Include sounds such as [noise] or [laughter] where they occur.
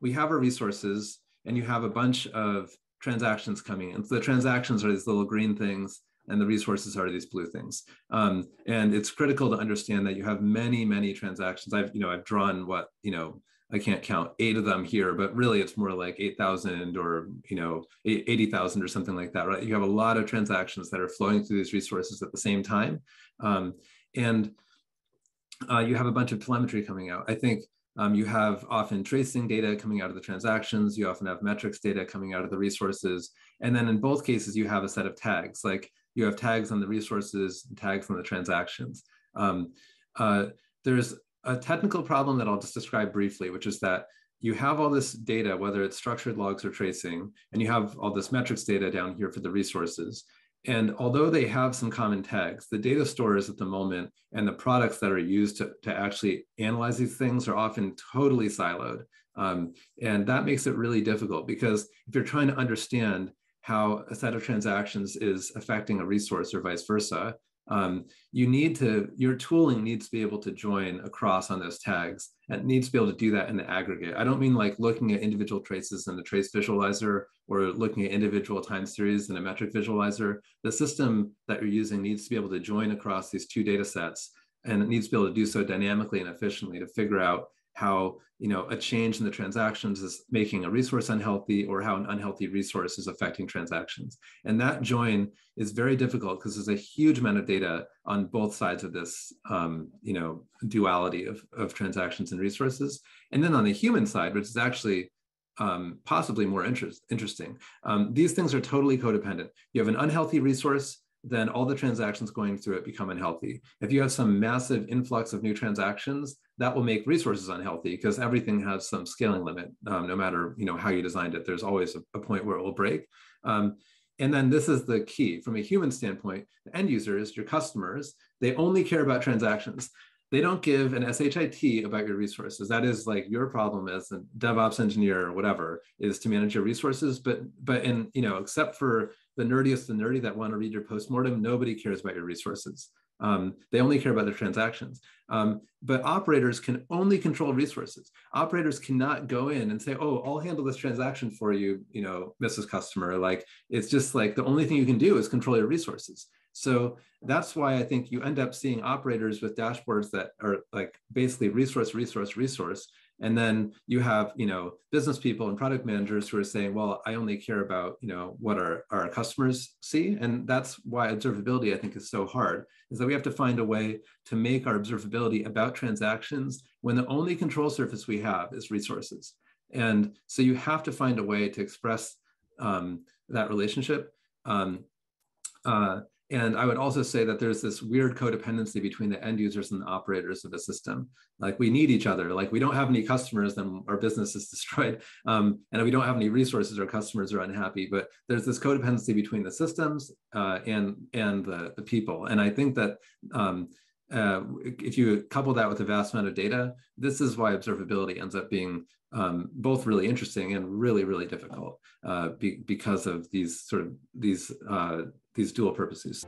we have our resources and you have a bunch of transactions coming in. So the transactions are these little green things and the resources are these blue things. Um, and it's critical to understand that you have many, many transactions. I've, you know, I've drawn what, you know, I can't count eight of them here, but really it's more like 8,000 or, you know, 80,000 or something like that, right? You have a lot of transactions that are flowing through these resources at the same time. Um, and uh, you have a bunch of telemetry coming out. I think um, you have often tracing data coming out of the transactions. You often have metrics data coming out of the resources. And then in both cases, you have a set of tags. Like you have tags on the resources, tags on the transactions. Um, uh, there's a technical problem that I'll just describe briefly, which is that you have all this data, whether it's structured logs or tracing, and you have all this metrics data down here for the resources. And although they have some common tags, the data stores at the moment and the products that are used to, to actually analyze these things are often totally siloed. Um, and that makes it really difficult because if you're trying to understand how a set of transactions is affecting a resource or vice versa, um, you need to, your tooling needs to be able to join across on those tags and needs to be able to do that in the aggregate. I don't mean like looking at individual traces in the trace visualizer or looking at individual time series in a metric visualizer. The system that you're using needs to be able to join across these two data sets and it needs to be able to do so dynamically and efficiently to figure out how you know a change in the transactions is making a resource unhealthy or how an unhealthy resource is affecting transactions. And that join is very difficult because there's a huge amount of data on both sides of this um, you know duality of, of transactions and resources. And then on the human side which is actually um, possibly more interest, interesting um, these things are totally codependent. You have an unhealthy resource then all the transactions going through it become unhealthy. If you have some massive influx of new transactions, that will make resources unhealthy because everything has some scaling limit. Um, no matter you know how you designed it, there's always a, a point where it will break. Um, and then this is the key from a human standpoint: the end users, your customers, they only care about transactions. They don't give an SHIT about your resources. That is like your problem as a DevOps engineer or whatever is to manage your resources. But but in you know except for the nerdiest the nerdy that want to read your postmortem, nobody cares about your resources. Um, they only care about their transactions. Um, but operators can only control resources. Operators cannot go in and say, "Oh, I'll handle this transaction for you," you know, Mrs. Customer. Like it's just like the only thing you can do is control your resources. So that's why I think you end up seeing operators with dashboards that are like basically resource, resource, resource, and then you have you know business people and product managers who are saying well i only care about you know what our, our customers see. And that's why observability i think is so hard is that we have to find a way to make our observability about transactions when the only control surface we have is resources. And so you have to find a way to express um, that relationship. Um, uh, and I would also say that there's this weird codependency between the end users and the operators of the system. Like we need each other. Like we don't have any customers, then our business is [laughs] destroyed. Um, and if we don't have any resources, our customers are unhappy. But there's this codependency between the systems uh, and and the, the people. And I think that um, uh, if you couple that with a vast amount of data, this is why observability ends up being um, both really interesting and really, really difficult uh, be, because of these sort of these uh, these dual purposes.